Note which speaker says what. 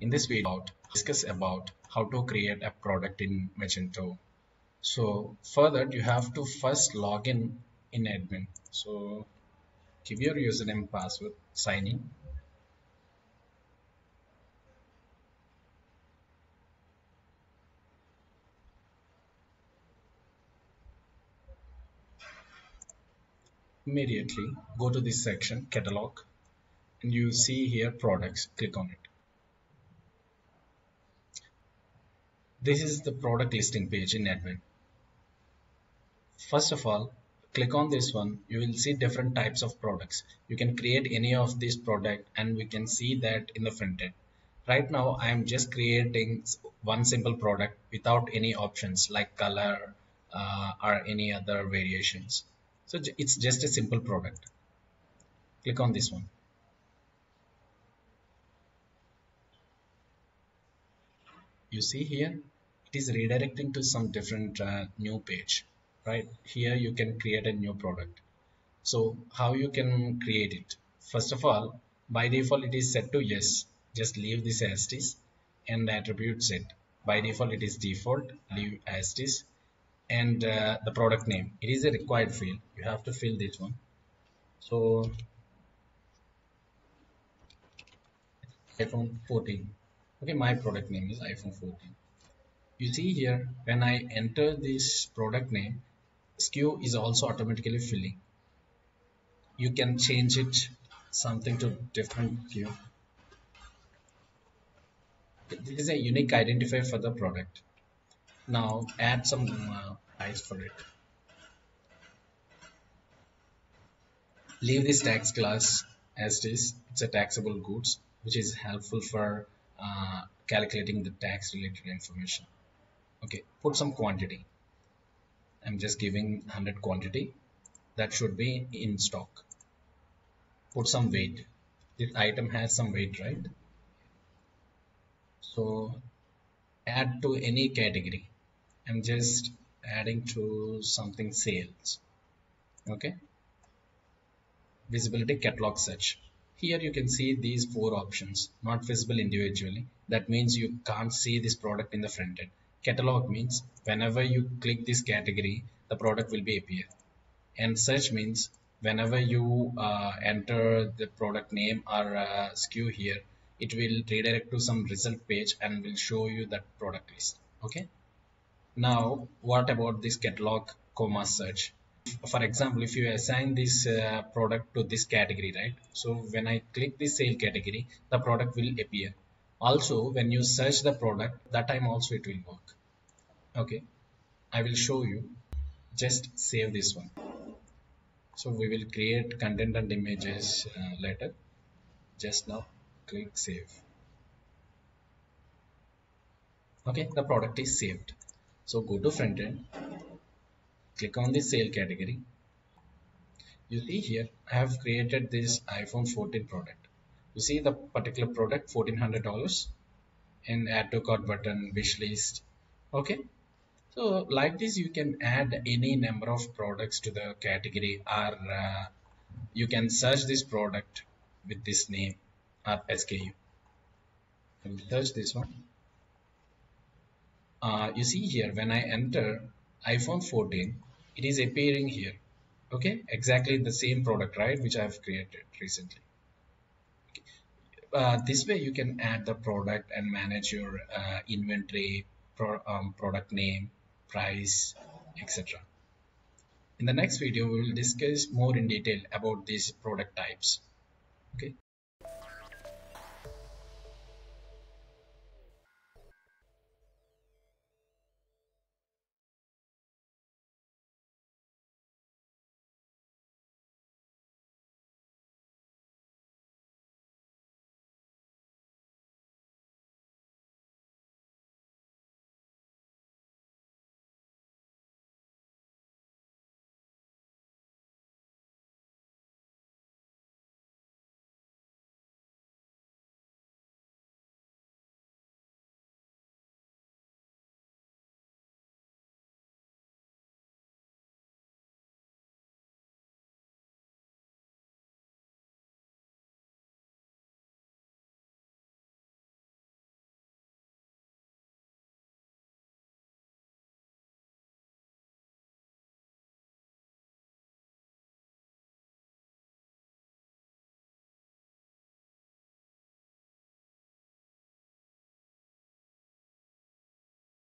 Speaker 1: in this video discuss about how to create a product in Magento. So for that you have to first log in in admin. So give your username password sign in. Immediately go to this section catalog and you see here products. Click on it this is the product listing page in admin. First of all click on this one. You will see different types of products. You can create any of this product and we can see that in the front end. Right now I am just creating one simple product without any options like color uh, or any other variations. So it's just a simple product. Click on this one you see here it is redirecting to some different uh, new page right? Here you can create a new product. So how you can create it? First of all by default it is set to yes. Just leave this as is and attribute set. By default it is default leave as is and uh, the product name. It is a required field. You have to fill this one. So iphone 14 okay my product name is iphone 14 you see here when i enter this product name SKU is also automatically filling. You can change it something to different SKU this is a unique identifier for the product. Now add some uh, price for it. Leave this tax class as it is. It's a taxable goods which is helpful for uh, calculating the tax related information. Okay put some quantity. I'm just giving 100 quantity. That should be in stock. Put some weight. This item has some weight right? So add to any category. I'm just adding to something sales. Okay? Visibility catalog search here you can see these four options not visible individually. That means you can't see this product in the front end. Catalog means whenever you click this category the product will be appear. And search means whenever you uh, enter the product name or uh, SKU here it will redirect to some result page and will show you that product list. Okay? Now what about this catalog comma search for example if you assign this uh, product to this category right? So when i click this sale category the product will appear. Also when you search the product that time also it will work. Okay? I will show you. Just save this one. So we will create content and images uh, later. Just now click save. Okay? The product is saved. So go to front end, click on the sale category. You see here, I have created this iPhone 14 product. You see the particular product, $1,400 and add to cart button, wish list. Okay. So like this, you can add any number of products to the category or uh, you can search this product with this name or SKU. I will search this one uh, you see here when I enter iPhone 14 it is appearing here. Okay? Exactly the same product right which I have created recently. Uh, this way you can add the product and manage your uh, inventory pro um, product name price etc in the next video we will discuss more in detail about these product types. Okay